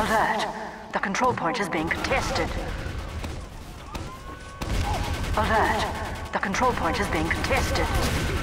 Alert! The control point is being contested. Alert! The control point is being contested.